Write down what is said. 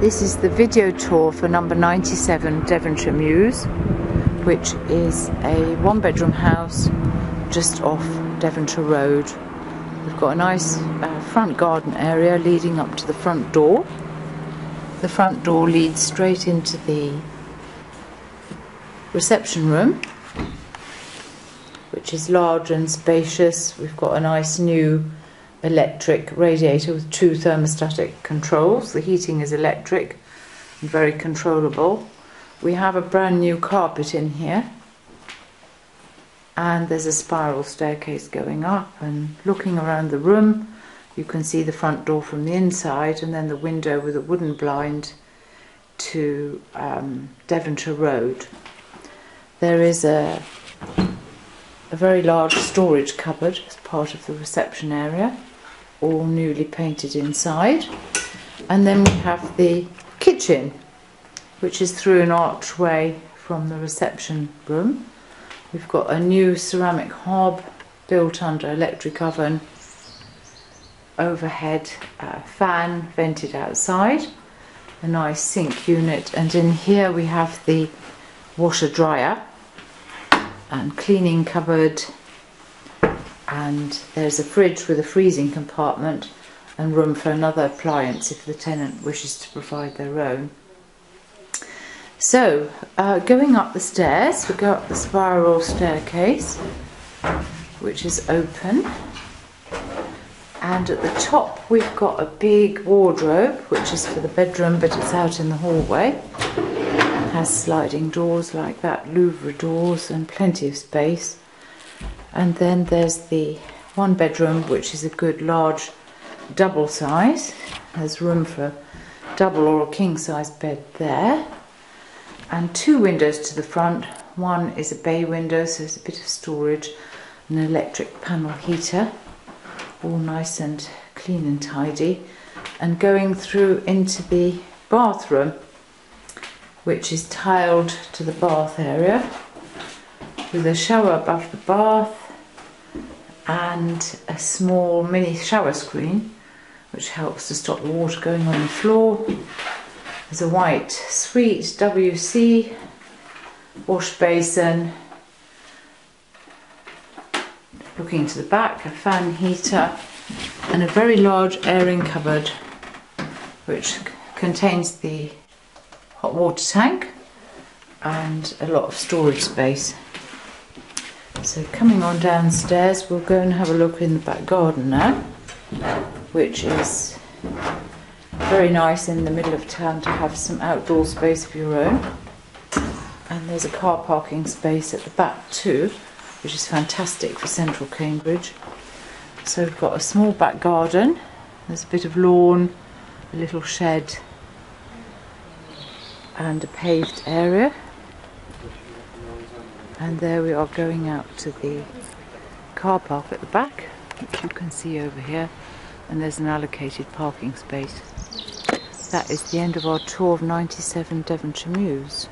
This is the video tour for number 97 Devonshire Mews, which is a one bedroom house just off Devonshire Road. We've got a nice uh, front garden area leading up to the front door. The front door leads straight into the reception room, which is large and spacious. We've got a nice new electric radiator with two thermostatic controls. The heating is electric and very controllable. We have a brand new carpet in here and there's a spiral staircase going up and looking around the room you can see the front door from the inside and then the window with a wooden blind to um, Devonshire Road. There is a, a very large storage cupboard as part of the reception area all newly painted inside. And then we have the kitchen, which is through an archway from the reception room. We've got a new ceramic hob built under electric oven, overhead uh, fan vented outside, a nice sink unit, and in here we have the washer dryer and cleaning cupboard and there's a fridge with a freezing compartment and room for another appliance if the tenant wishes to provide their own. So, uh, going up the stairs, we go up the spiral staircase, which is open. And at the top, we've got a big wardrobe, which is for the bedroom, but it's out in the hallway. It has sliding doors like that, Louvre doors, and plenty of space and then there's the one bedroom which is a good large double size. There's room for a double or a king size bed there. And two windows to the front. One is a bay window so there's a bit of storage an electric panel heater. All nice and clean and tidy. And going through into the bathroom which is tiled to the bath area with a shower above the bath and a small mini shower screen which helps to stop the water going on the floor. There's a white suite WC wash basin. Looking to the back, a fan heater and a very large airing cupboard which contains the hot water tank and a lot of storage space. So coming on downstairs, we'll go and have a look in the back garden now, which is very nice in the middle of town to have some outdoor space of your own. And there's a car parking space at the back too, which is fantastic for central Cambridge. So we've got a small back garden, there's a bit of lawn, a little shed and a paved area and there we are going out to the car park at the back. Which you can see over here and there's an allocated parking space. That is the end of our tour of 97 Devonshire Mews